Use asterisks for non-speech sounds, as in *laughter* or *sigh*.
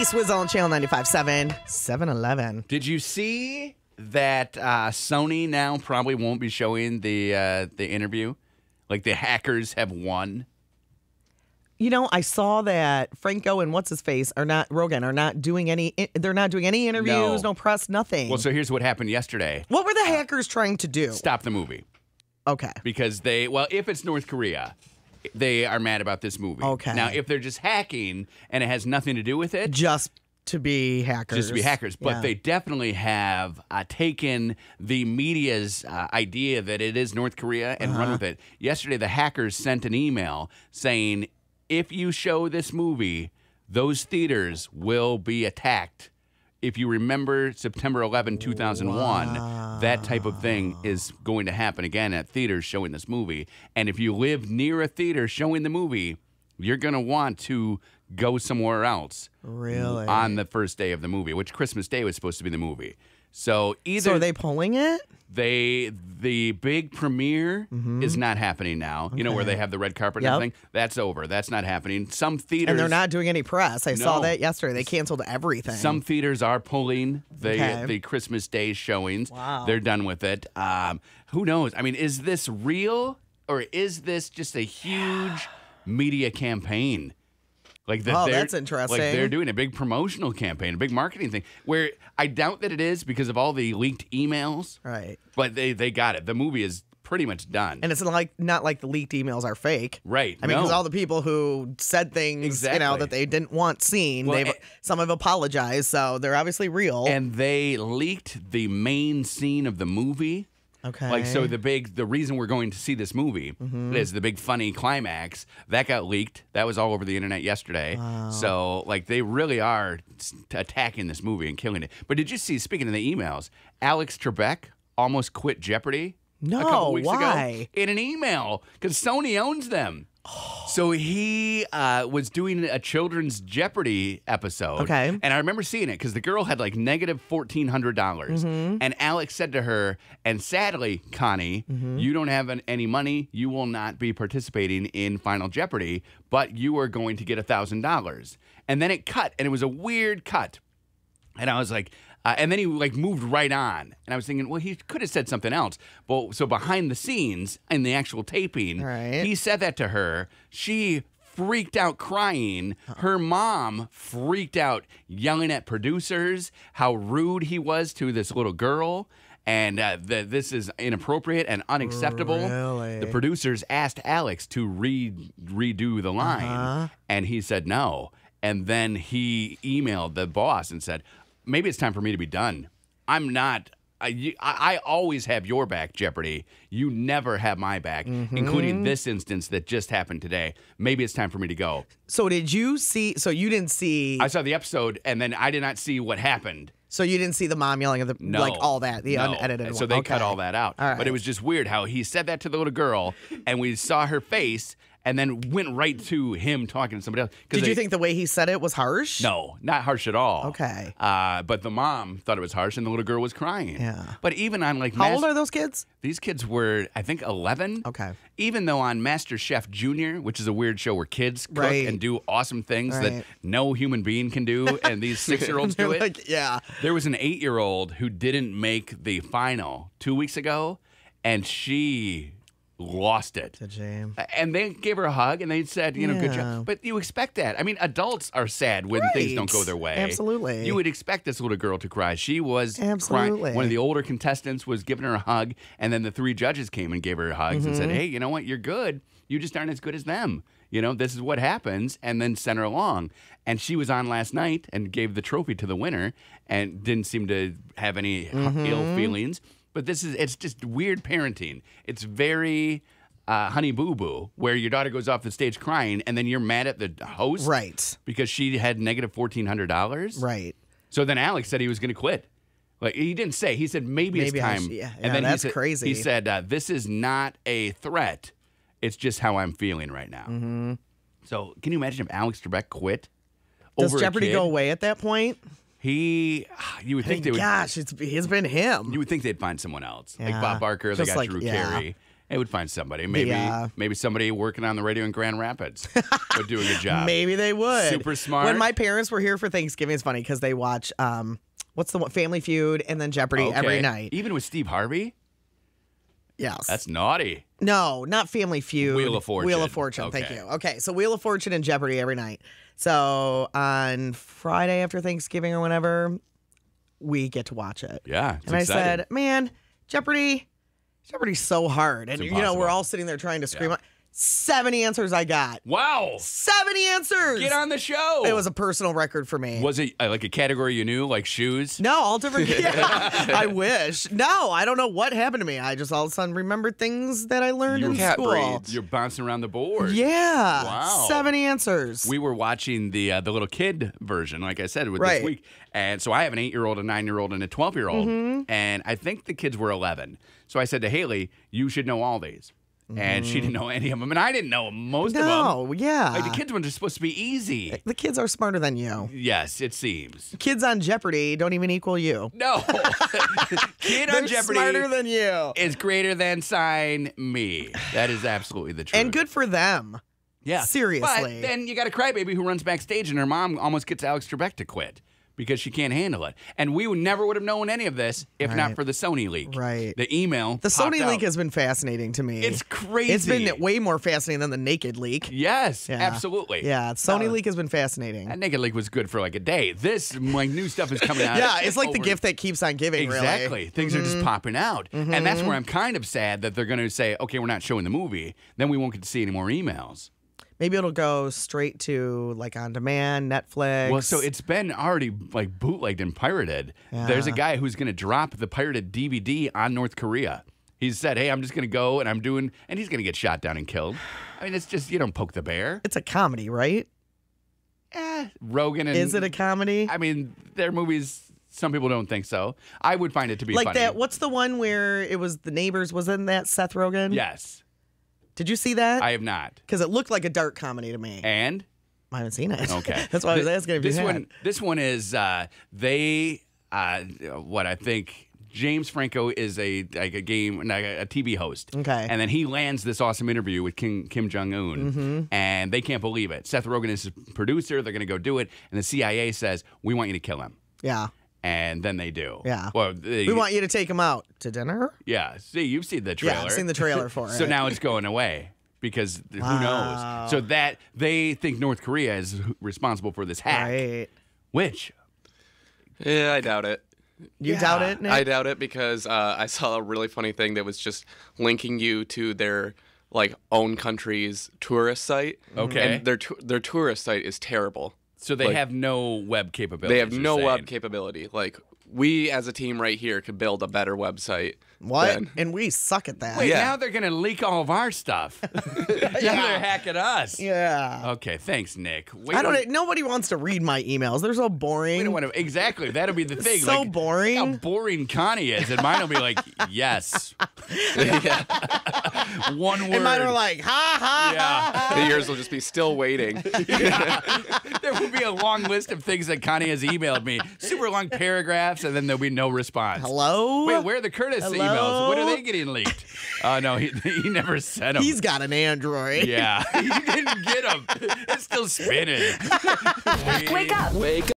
T Swizzle on Channel 95.7, 7-Eleven. Did you see that uh, Sony now probably won't be showing the uh, the interview? Like the hackers have won. You know, I saw that Franco and what's his face are not Rogen are not doing any. They're not doing any interviews, no, No. press, nothing. Well, so here's what happened yesterday. what were the hackers trying to do? Stop the movie Okay. because they well, if it's North Korea, they are mad about this movie. Okay. Now, if they're just hacking and it has nothing to do with it, Just to be hackers. just to be hackers. But Yeah. they definitely have uh, taken the media's uh, idea that it is North Korea and Uh-huh. run with it. Yesterday, the hackers sent an email saying, if you show this movie, those theaters will be attacked. If you remember September 11, 2001, that type of thing is going to happen again at theaters showing this movie. And if you live near a theater showing the movie, you're going to want to go somewhere else Really? on the first day of the movie, which Christmas Day was supposed to be the movie. So either So are they pulling it? they the big premiere is not happening now. You know where they have the red carpet and everything. That's over. That's not happening. Some theaters And they're not doing any press. I saw that yesterday. They canceled everything. Some theaters are pulling the Okay. the Christmas Day showings. Wow. They're done with it. Um, who knows? I mean, is this real or is this just a huge *gasps* media campaign? Like that Oh, they're, that's Like they're doing a big promotional campaign, a big marketing thing. Where I doubt that it is because of all the leaked emails. Right. But they they got it. The movie is pretty much done. And it's like not like the leaked emails are fake. right. I mean, because no. all the people who said things, you know, that they didn't want seen, Well, they've some have apologized, so they're obviously real. and they leaked the main scene of the movie. Okay. Like so, the big the reason we're going to see this movie Mm-hmm. is the big funny climax that got leaked. That was all over the internet yesterday. So like they really are attacking this movie and killing it. But did you see? Speaking of the emails, Alex Trebek almost quit Jeopardy. A No, couple weeks why? ago in an email because Sony owns them. So he uh, was doing a children's Jeopardy episode. Okay. And I remember seeing it because the girl had like negative $1,400. dollars Mm-hmm. And Alex said to her, and sadly, Connie, Mm-hmm. you don't have an, any money. You will not be participating in Final Jeopardy, but you are going to get $1,000. And then it cut, and it was a weird cut. And I was like, uh, and then he like moved right on, and I was thinking, well, he could have said something else. But so behind the scenes in the actual taping, Right. he said that to her. She freaked out crying. Her mom freaked out, yelling at producers how rude he was to this little girl. And uh, that this is inappropriate and unacceptable. Really? The producers asked Alex to re- redo the line, Uh-huh. and he said no. And then he emailed the boss and said, maybe it's time for me to be done. I'm not. I, I I always have your back, Jeopardy. You never have my back, Mm-hmm. including this instance that just happened today. Maybe it's time for me to go. so did you see? So you didn't see? I saw the episode and then I did not see what happened. so you didn't see the mom yelling at the No. like all that the No. unedited So one. they cut all that out. All But it was just weird how he said that to the little girl and we saw her face and then went right to him talking to somebody else. Did you think the way he said it was harsh? No, not harsh at all. Okay. Uh, but the mom thought it was harsh, and the little girl was crying. Yeah. But even on like How Mas- old are those kids? these kids were, I think, eleven. Okay. Even though on Master Chef Junior, which is a weird show where kids cook Right. and do awesome things that no human being can do, *laughs* and these six-year-olds do it. like, yeah. There was an eight-year-old who didn't make the final two weeks ago, and she lost it. And they gave her a hug and they said, you know, good job. But you expect that. I mean, adults are sad when things don't go their way. Absolutely. You would expect this little girl to cry. She was crying. Absolutely. One of the older contestants was giving her a hug, and then the three judges came and gave her hugs and Mm-hmm. said, hey, you know what? You're good. You just aren't as good as them. You know, this is what happens, and then sent her along. And she was on last night and gave the trophy to the winner and didn't seem to have any Mm-hmm. ill feelings. But this is, it's just weird parenting. It's very uh, honey boo boo, where your daughter goes off the stage crying, and then you're mad at the host, Right. Because she had negative fourteen hundred dollars, Right. So then Alex said he was going to quit. Like he didn't say. He said maybe, Maybe it's I time. should- yeah, yeah, and then that's he said, crazy. He said uh, this is not a threat. It's just how I'm feeling right now. Mm-hmm. So can you imagine if Alex Trebek quit? Does over a Jeopardy kid? go away at that point? He, *sighs* you would think they would. gosh, it's it's been him. You would think they'd find someone else, like Yeah. Bob Barker. They got like- Drew yeah. Carey. They would find somebody. Maybe maybe somebody working on the radio in Grand Rapids would do a good job. *laughs* Maybe they would. Super smart. When my parents were here for Thanksgiving, it's funny because they watch um, what's the one Family Feud and then Jeopardy every night. Even with Steve Harvey? Yes. That's naughty. no, not Family Feud. Wheel of Fortune. Wheel of Fortune. Thank you. Okay, so Wheel of Fortune and Jeopardy every night. So on Friday after Thanksgiving or whenever, we get to watch it. Yeah. and I said, "Man, Jeopardy, Jeopardy's so hard." And you know, we're all sitting there trying to scream. out Seven answers I got. Wow. Seven answers. Get on the show. It was a personal record for me. Was it uh, like a category you knew, like shoes? no, all different. *laughs* Yeah, I wish. No, I don't know what happened to me. I just all of a sudden remembered things that I learned Your in cat school. breeds. You're bouncing around the board. Yeah. Wow. Seven answers. We were watching the uh, the little kid version, like I said, with Right. this week, and so I have an eight year old, a nine year old, and a twelve year old, Mm-hmm. and I think the kids were eleven. So I said to Haley, "You should know all these," and she didn't mm. know any of them, and I didn't know most of them. No, yeah. Like the kids ones are supposed to be easy. Eh, the kids are smarter than you. Yes, it seems. Kids on Jeopardy don't even equal you. No, *laughs* kid They're on Jeopardy smarter than you. is greater than sign me. That is absolutely the truth. And good for them. Yeah. Seriously. But then you got a crybaby who runs backstage and her mom almost gets Alex Trebek to quit because she can't handle it. And we would never would have known any of this if not for the Sony leak. Right. The email. The Sony leak has been fascinating to me. It's crazy. It's been way more fascinating than the Naked leak. Yes, Yeah. absolutely. Yeah, Sony Uh, leak has been fascinating. That naked leak was good for like a day. This like new stuff is coming out. *laughs* yeah, it's like the gift that keeps on giving. really. Mm-hmm. Exactly. Things are just popping out. And that's where I'm kind of sad that they're going to say, okay, we're not showing the movie. Then we won't get to see any more emails. Maybe it'll go straight to like on demand, Netflix. Well, so it's been already like bootlegged and pirated. There's a guy who's going to drop the pirated DVD on North Korea. He said, "Hey, I'm just going to go and I'm doing," and he's going to get shot down and killed. I mean, it's just you don't poke the bear. it's a comedy, right? Eh, Rogen and Is it a comedy? I mean, their movies. Some people don't think so. I would find it to be like funny. that. What's the one where it was the neighbors? Wasn't that Seth Rogen? Yes, Did you see that? I have not. Because it looked like a dark comedy to me. And I haven't seen it. Okay. *laughs* That's why I was asking if this you had. one. This one is uh, they. Uh, what I think James Franco is a like a game like a, TV host. Okay. And then he lands this awesome interview with Kim Kim Jong Un, Mm-hmm. and they can't believe it. Seth Rogen is his producer. They're going to go do it, and the CIA says we want you to kill him, Yeah. And then they do. Yeah. Well, they, We want you to take them out to dinner. Yeah. See, you've seen the trailer. Yeah, I've seen the trailer *laughs* for So it. now it's going away because who Wow. knows? So that they think North Korea is responsible for this hack, Right. which Yeah, I doubt it. You Yeah. doubt it, Nick? I doubt it because uh, I saw a really funny thing that was just linking you to their like own country's tourist site. Okay. And their their tourist site is terrible. So they Like- have no web capability. They have no web capability. Like we as a team right here could build a better website. what? than- And we suck at that. Wait, Yeah. now they're gonna leak all of our stuff. *laughs* *laughs* Now they're hacking us. Yeah. Okay, thanks, Nick. We I don't. Nobody wants to read my emails. They're so boring. We don't want to. Exactly. That'll be the thing. So like, boring. How boring Connie is, and mine will be like, *laughs* yes. *laughs* One word. and mine are like, ha ha. yeah. the years will just be still waiting. *laughs* *laughs* there will be a long list of things that Connie has emailed me, super long paragraphs, and then there'll be no response. Hello. Wait, where are the Curtis Hello? emails? When are they getting leaked? Oh no, he, he never sent them. He's got an Android. yeah, he didn't get them. It's still spinning. Wake up. Wake